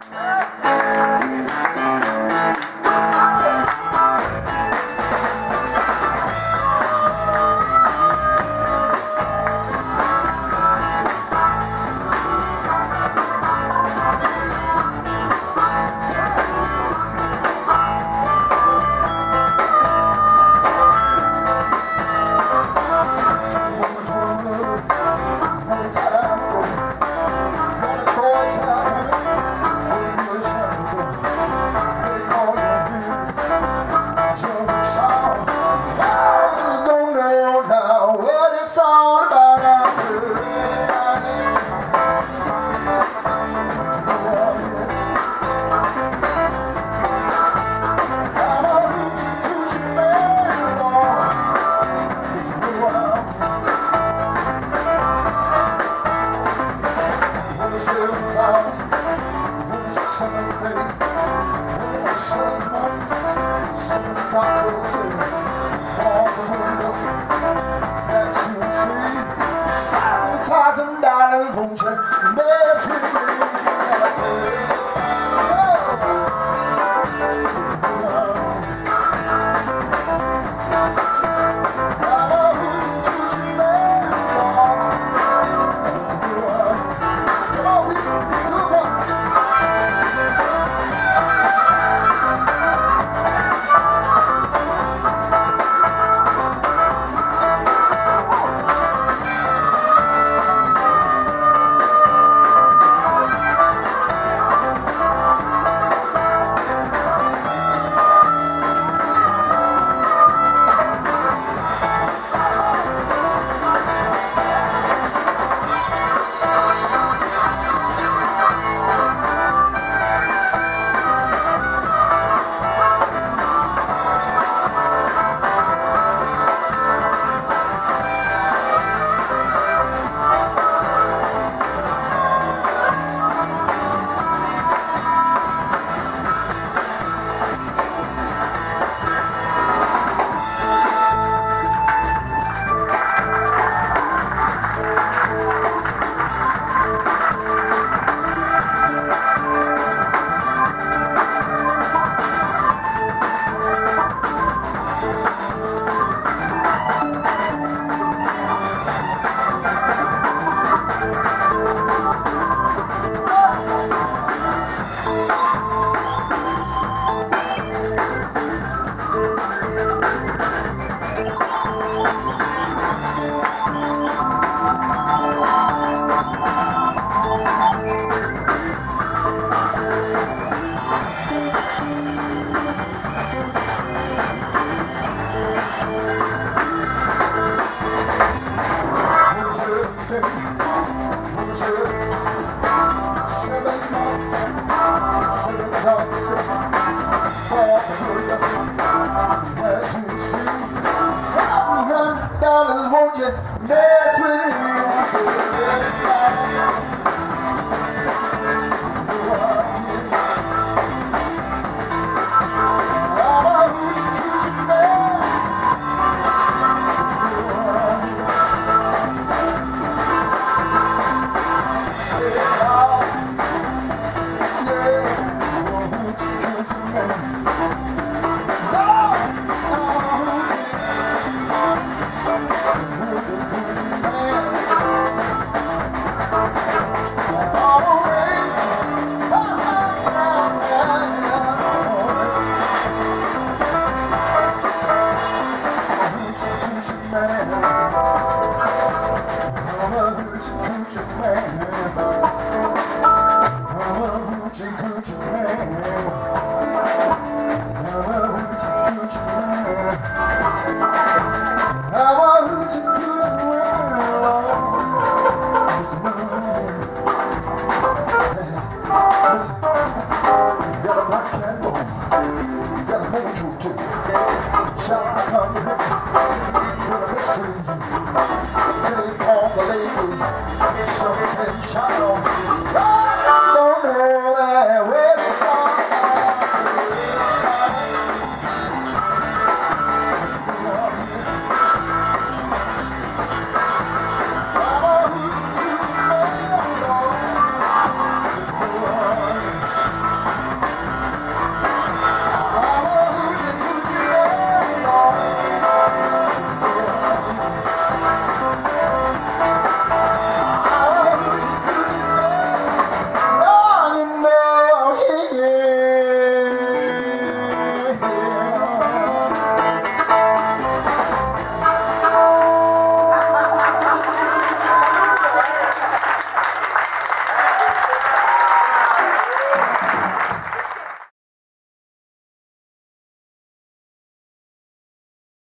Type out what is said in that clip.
Ah! Thousand dollars won't you Dollars, 饿得很呢